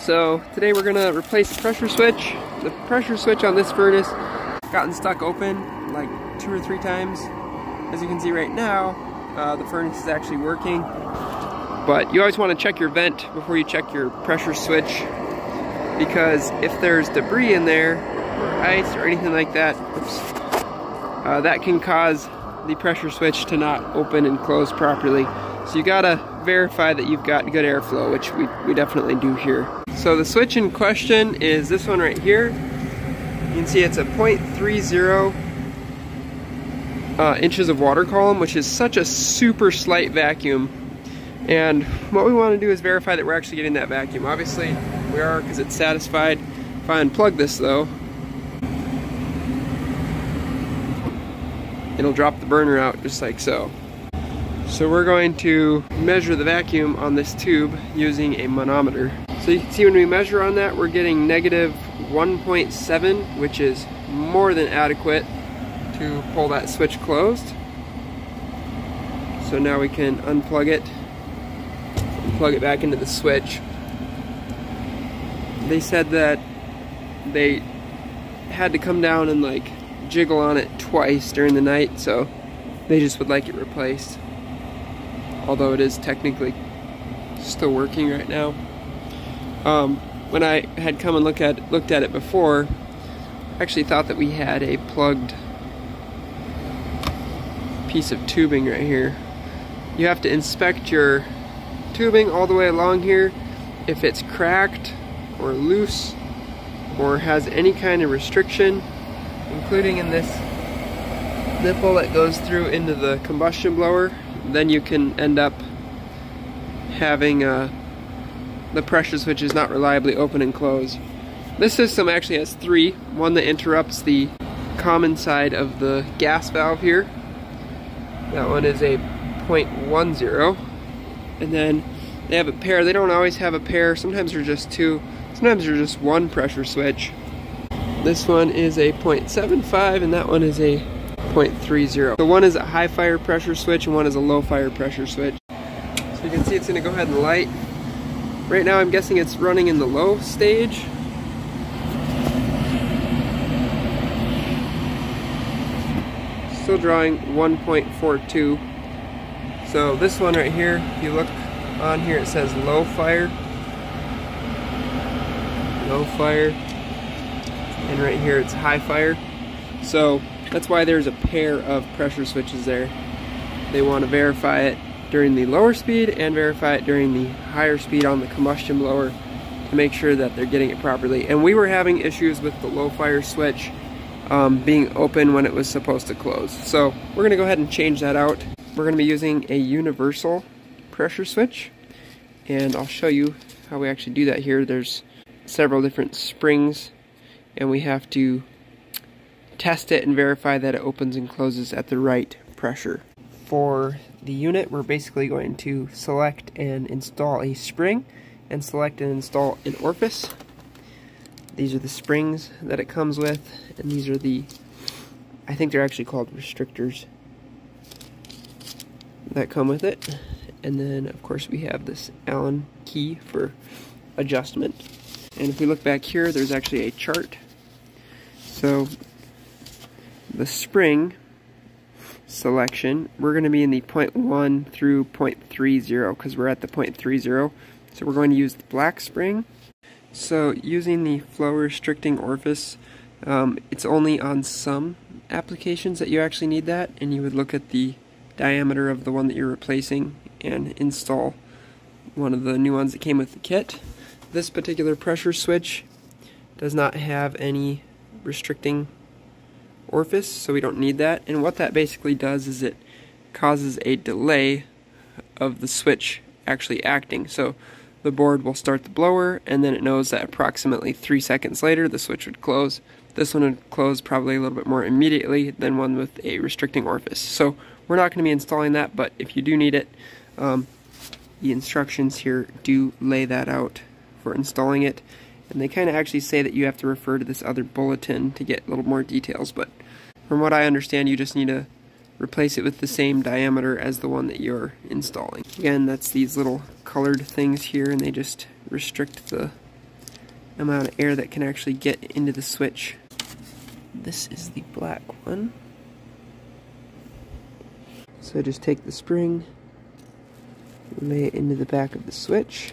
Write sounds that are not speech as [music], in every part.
So today we're gonna replace the pressure switch. The pressure switch on this furnace gotten stuck open like two or three times. As you can see right now, uh, the furnace is actually working. But you always want to check your vent before you check your pressure switch because if there's debris in there, or ice or anything like that, oops, uh, that can cause the pressure switch to not open and close properly. So you gotta verify that you've got good airflow, which we, we definitely do here. So the switch in question is this one right here. You can see it's a 0.30 uh, inches of water column, which is such a super slight vacuum. And what we want to do is verify that we're actually getting that vacuum. Obviously, we are because it's satisfied. If I unplug this though, it'll drop the burner out just like so. So we're going to measure the vacuum on this tube using a manometer. So you can see when we measure on that, we're getting negative 1.7, which is more than adequate to pull that switch closed. So now we can unplug it, plug it back into the switch. They said that they had to come down and like jiggle on it twice during the night, so they just would like it replaced. Although it is technically still working right now. Um, when I had come and look at looked at it before, I actually thought that we had a plugged piece of tubing right here. You have to inspect your tubing all the way along here. If it's cracked or loose or has any kind of restriction, including in this nipple that goes through into the combustion blower, then you can end up having uh, the pressure switch is not reliably open and close. This system actually has three. One that interrupts the common side of the gas valve here. That one is a 0.10. And then they have a pair. They don't always have a pair. Sometimes they're just two. Sometimes they're just one pressure switch. This one is a 0.75 and that one is a 0.30. So one is a high fire pressure switch and one is a low fire pressure switch. So you can see it's gonna go ahead and light. Right now I'm guessing it's running in the low stage. Still drawing 1.42. So this one right here, if you look on here, it says low fire. Low fire. And right here it's high fire. So that's why there's a pair of pressure switches there. They want to verify it during the lower speed and verify it during the higher speed on the combustion blower to make sure that they're getting it properly. And we were having issues with the low fire switch um, being open when it was supposed to close. So we're going to go ahead and change that out. We're going to be using a universal pressure switch and I'll show you how we actually do that here. There's several different springs and we have to test it and verify that it opens and closes at the right pressure. For the unit, we're basically going to select and install a spring and select and install an orifice. These are the springs that it comes with, and these are the, I think they're actually called restrictors that come with it. And then, of course, we have this Allen key for adjustment. And if we look back here, there's actually a chart. So the spring selection, we're going to be in the 0.1 through 0.30 because we're at the 0.30. So we're going to use the black spring. So using the flow restricting orifice, um, it's only on some applications that you actually need that, and you would look at the diameter of the one that you're replacing and install one of the new ones that came with the kit. This particular pressure switch does not have any restricting orifice, so we don't need that. And what that basically does is it causes a delay of the switch actually acting. So the board will start the blower, and then it knows that approximately three seconds later the switch would close. This one would close probably a little bit more immediately than one with a restricting orifice. So we're not going to be installing that, but if you do need it, um, the instructions here do lay that out for installing it. And they kind of actually say that you have to refer to this other bulletin to get a little more details, but from what I understand, you just need to replace it with the same diameter as the one that you're installing. Again, that's these little colored things here, and they just restrict the amount of air that can actually get into the switch. This is the black one. So just take the spring, lay it into the back of the switch.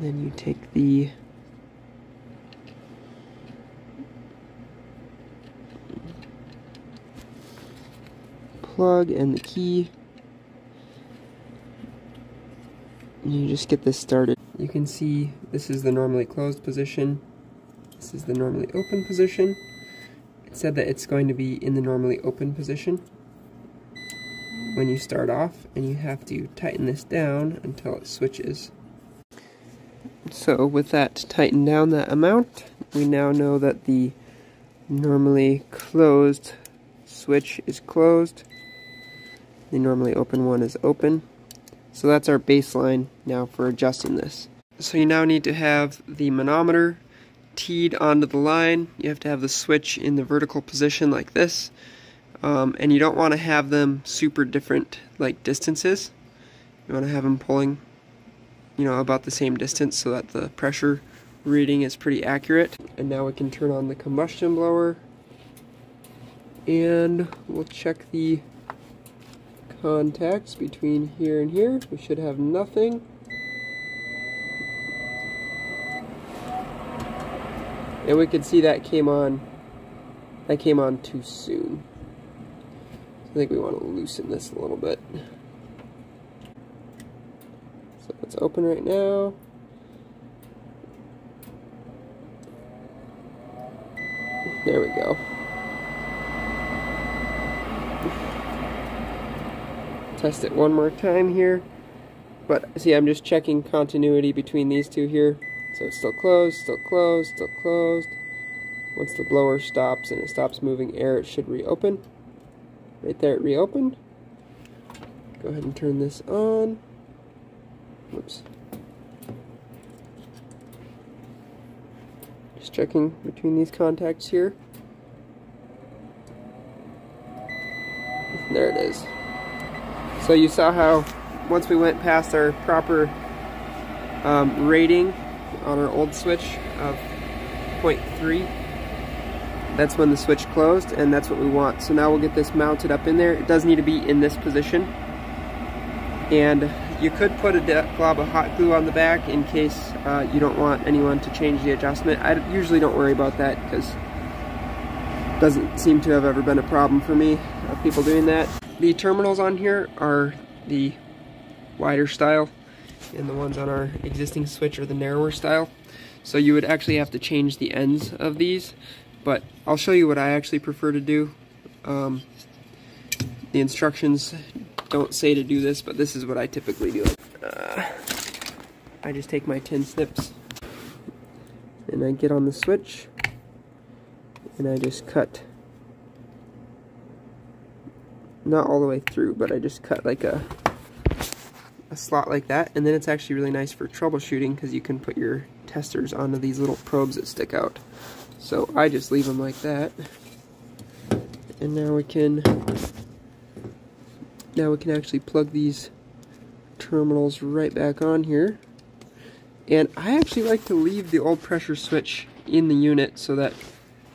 Then you take the plug and the key. And you just get this started. You can see this is the normally closed position. This is the normally open position. It said that it's going to be in the normally open position when you start off and you have to tighten this down until it switches. So with that tightened down that amount, we now know that the normally closed switch is closed the normally open one is open. So that's our baseline now for adjusting this. So you now need to have the manometer teed onto the line. You have to have the switch in the vertical position like this. Um, and you don't want to have them super different like distances. You want to have them pulling you know about the same distance so that the pressure reading is pretty accurate. And now we can turn on the combustion blower and we'll check the contacts between here and here. We should have nothing. And we could see that came on, that came on too soon. I think we want to loosen this a little bit. It's open right now. There we go. test it one more time here. But see, I'm just checking continuity between these two here. So it's still closed, still closed, still closed. Once the blower stops and it stops moving air, it should reopen. Right there, it reopened. Go ahead and turn this on. Whoops. Just checking between these contacts here. There it is. So you saw how once we went past our proper um, rating on our old switch of 0.3, that's when the switch closed and that's what we want. So now we'll get this mounted up in there. It does need to be in this position. And you could put a glob of hot glue on the back in case uh, you don't want anyone to change the adjustment. I usually don't worry about that because it doesn't seem to have ever been a problem for me of people doing that. The terminals on here are the wider style and the ones on our existing switch are the narrower style. So you would actually have to change the ends of these, but I'll show you what I actually prefer to do. Um, the instructions don't say to do this, but this is what I typically do. Uh, I just take my tin snips and I get on the switch and I just cut not all the way through, but I just cut like a, a slot like that. And then it's actually really nice for troubleshooting because you can put your testers onto these little probes that stick out. So I just leave them like that. And now we can, now we can actually plug these terminals right back on here. And I actually like to leave the old pressure switch in the unit so that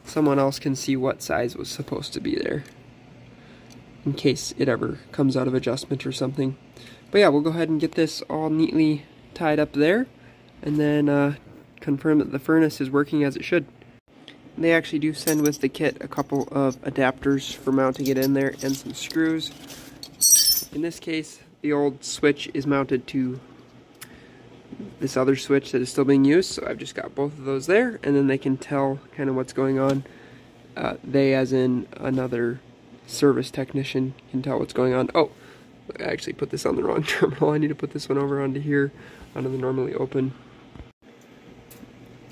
someone else can see what size was supposed to be there in case it ever comes out of adjustment or something. But yeah, we'll go ahead and get this all neatly tied up there and then uh, confirm that the furnace is working as it should. They actually do send with the kit a couple of adapters for mounting it in there and some screws. In this case, the old switch is mounted to this other switch that is still being used, so I've just got both of those there, and then they can tell kind of what's going on. Uh, they, as in another service technician can tell what's going on. Oh, I actually put this on the wrong [laughs] terminal. I need to put this one over onto here, onto the normally open.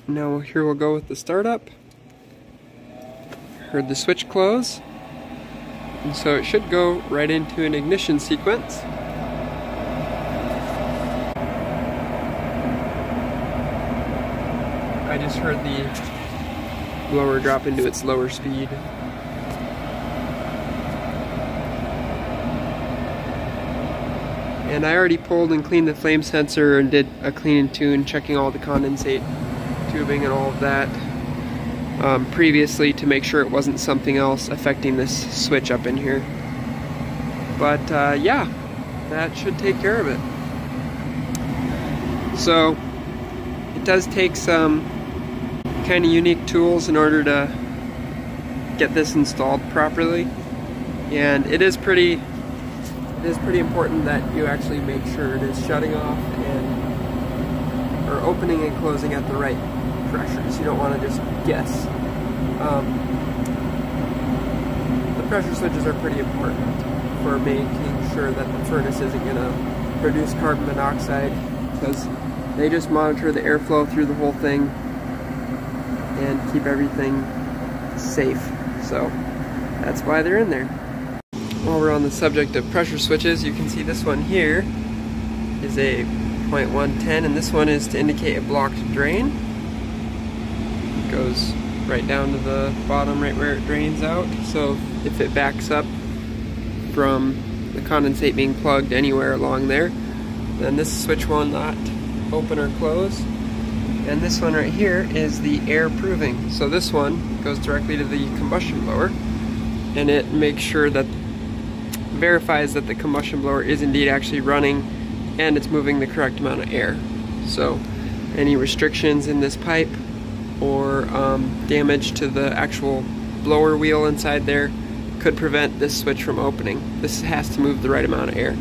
Now here we'll go with the startup. Heard the switch close. And so it should go right into an ignition sequence. I just heard the blower drop into its lower speed. And I already pulled and cleaned the flame sensor and did a clean and tune, checking all the condensate tubing and all of that um, previously to make sure it wasn't something else affecting this switch up in here. But uh, yeah, that should take care of it. So it does take some kind of unique tools in order to get this installed properly. And it is pretty it is pretty important that you actually make sure it is shutting off and or opening and closing at the right pressures. You don't want to just guess. Um, the pressure switches are pretty important for making sure that the furnace isn't going to produce carbon monoxide because they just monitor the airflow through the whole thing and keep everything safe. So that's why they're in there. While we're on the subject of pressure switches, you can see this one here is a 0.110 and this one is to indicate a blocked drain. Goes right down to the bottom right where it drains out. So if it backs up from the condensate being plugged anywhere along there, then this switch will not open or close. And this one right here is the air proving. So this one goes directly to the combustion blower and it makes sure that verifies that the combustion blower is indeed actually running and it's moving the correct amount of air. So any restrictions in this pipe or um, damage to the actual blower wheel inside there could prevent this switch from opening. This has to move the right amount of air.